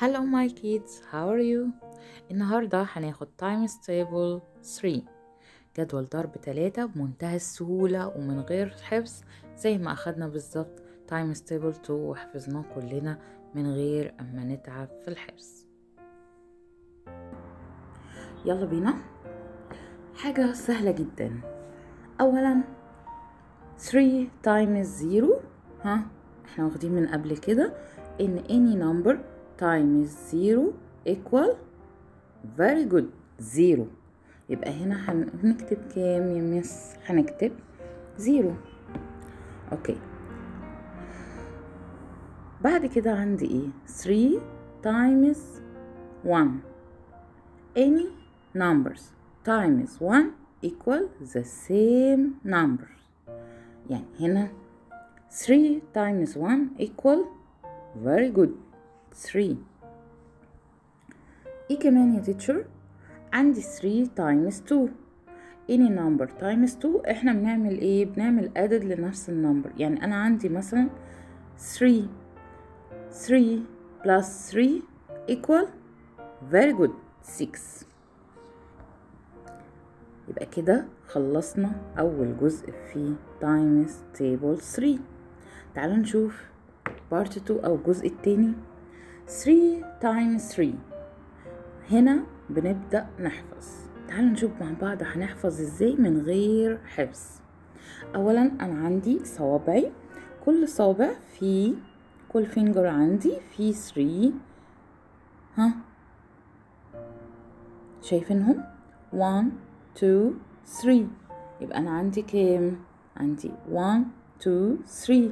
Hello my kids, how are you? النهاردة هناخد times table 3 جدول ضرب تلاتة بمنتهى السهولة ومن غير حفظ زي ما أخدنا بالظبط times table 2 وحفظناه كلنا من غير أما نتعب في الحفظ. يلا بينا. حاجة سهلة جدا. أولا 3 times 0 ها إحنا واخدين من قبل كده إن any number times 0 equal very good 0 يبقى هنا هنكتب كام يا مس هنكتب 0 اوكي بعد كده عندي ايه 3 times 1 any numbers times 1 equal the same numbers يعني هنا 3 times 1 equal very good 3 إيه كمان يا teacher عندي 3 times 2 any number times 2 إحنا بنعمل إيه؟ بنعمل added لنفس النمبر يعني أنا عندي مثلا 3 3 plus 3 equal very good 6 يبقى كده خلصنا أول جزء في times table 3 تعالوا نشوف part 2 أو الجزء التاني. 3 times 3 هنا بنبدأ نحفظ. تعالوا نشوف مع بعض هنحفظ إزاي من غير حفظ. أولا أنا عندي صوابعي. كل صابع في كل finger عندي في 3 ها؟ شايفينهم 1 2 3 يبقى أنا عندي كام؟ عندي 1 2 3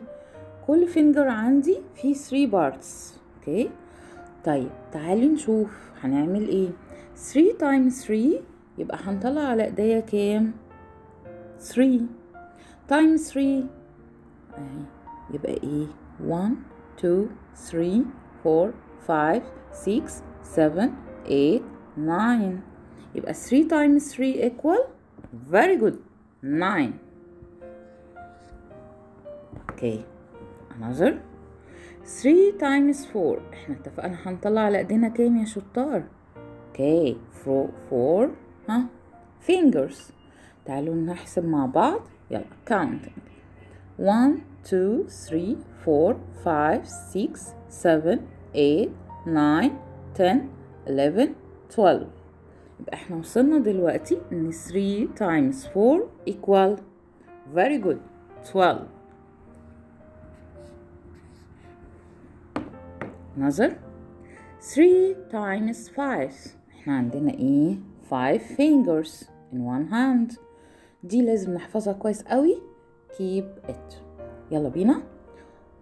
كل finger عندي فيه 3 parts okay طيب تعالي نشوف هنعمل إيه. 3 times 3 يبقى هنطلع على إيديا كام؟ 3 times 3 أهي يبقى إيه؟ 1 2 3 4 5 6 7 8 9 يبقى 3 times 3 equal very good. 9 okay. Another. 3 times 4 إحنا اتفقنا هنطلع على ايدينا كام يا شطار؟ أوكي 4 ها؟ Fingers. تعالوا نحسب مع بعض. يلا counting. 1 2 3 4 5 6 7 8 9 10 11 12 يبقى إحنا وصلنا دلوقتي إن 3 times 4 equal. Very good. 12 another 3 times 5 احنا عندنا ايه 5 fingers in one hand دي لازم نحفظها كويس قوي keep it يلا بينا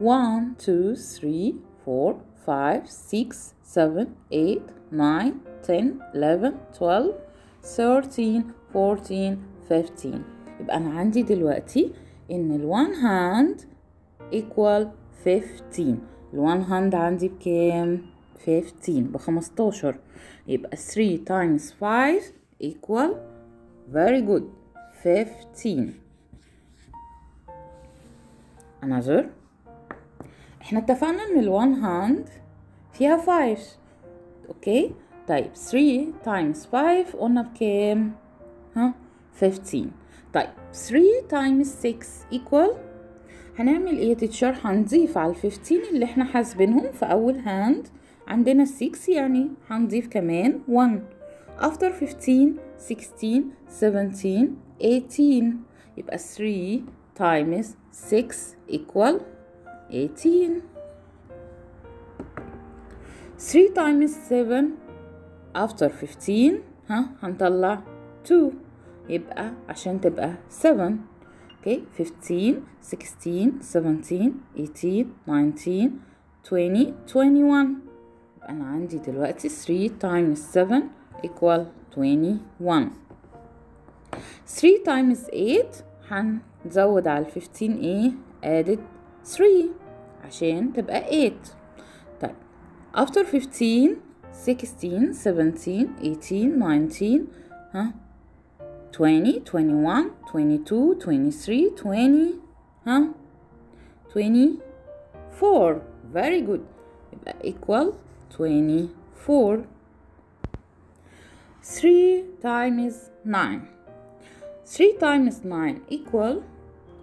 1 2 3 4 5 6 7 8 9 10 11 12 13 14 15 يبقى انا عندي دلوقتي ان ال one hand equal 15 الوان هاند عندي بكام؟ 15 بخمستاشر يبقى 3 times 5 equal very good. 15 another إحنا اتفقنا إن ال one hand فيها 5 okay؟ طيب 3 times 5 قلنا بكام؟ ها؟ 15 طيب 3 times 6 equal هنعمل إيه تتشر هنضيف على الفيفتين اللي إحنا حاسبينهم في أول هاند عندنا 6 يعني هنضيف كمان 1 after 15 16 17 18 يبقى 3 times 6 equal 18 3 times 7 after 15 ها هنطلع 2 يبقى عشان تبقى 7 okay 15 16 17 18 19 20 21 انا عندي دلوقتي 3 times 7 equal 21 3 times 8 هنزود على ال 15 ايه added 3 عشان تبقى 8 طيب after 15 16 17 18 19 ها 20 21 22 23 20 ها 24 very good يبقى equal 24 3 times 9 3 times 9 equal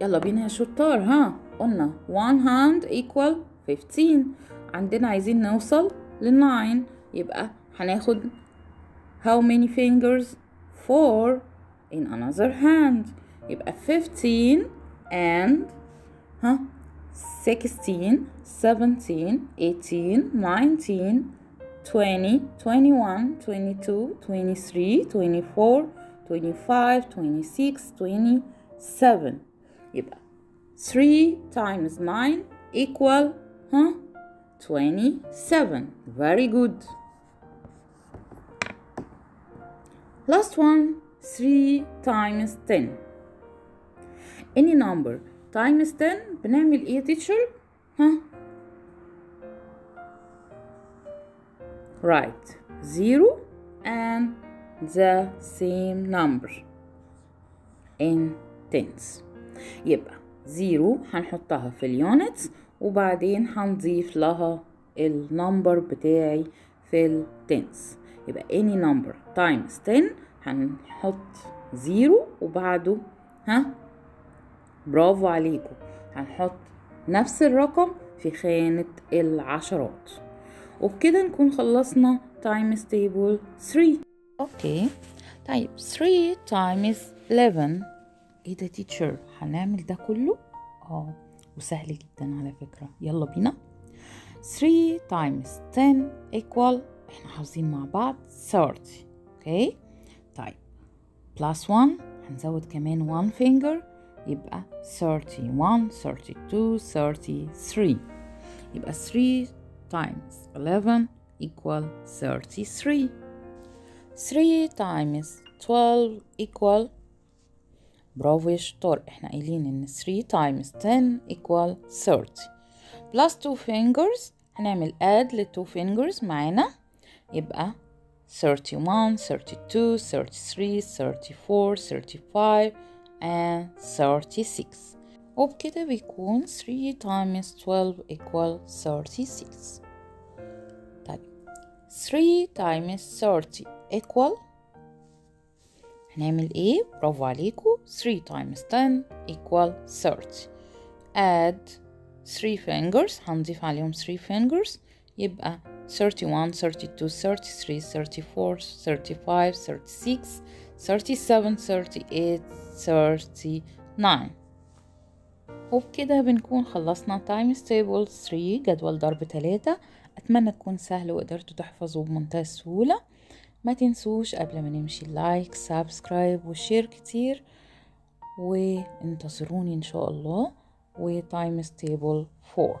يلا بينا يا شطار ها قلنا one hand equal 15 عندنا عايزين نوصل ل 9 يبقى هناخد how many fingers 4 in another hand يبقى 15 and ها 16 17 18 19 20 21 22 23 24 25 26 27 يبقى 3 times 9 equal ها 27 very good last one 3 times 10 any number times 10 بنعمل إيه teacher ها right zero and the same number in tens يبقى zero هنحطها في ال units وبعدين هنضيف لها ال number بتاعي في ال tens يبقى any number times 10 هنحط zero وبعده ها؟ برافو عليكم. هنحط نفس الرقم في خانة العشرات. وبكده نكون خلصنا times table 3 okay طيب 3 times 11 إيه ده teacher هنعمل ده كله؟ آه وسهل جدا على فكرة. يلا بينا. 3 times 10 equal إحنا حافظين مع بعض 30 okay طيب plus 1 هنزود كمان 1 finger يبقى 31 32 33 يبقى 3 times 11 equal 33 3 times 12 equal برافو يا شطار احنا قايلين ان 3 times 10 equal 30 plus 2 fingers هنعمل add ل 2 fingers معانا يبقى 31 32 33 34 35 and 36 وبكده بيكون 3 times 12 equal 36 طيب 3 times 30 equal هنعمل ايه برافو عليكم 3 times 10 equal 30 add 3 fingers هنضيف عليهم 3 fingers يبقى 31 32 33 34 35 36 37 38 39 وبكده بنكون خلصنا times table 3 جدول ضرب 3 أتمنى تكون سهل وقدرتوا تحفظوا بمنتهى السهولة. ما تنسوش قبل ما نمشي like subscribe و share كتير. وانتظروني إن شاء الله. و times table 4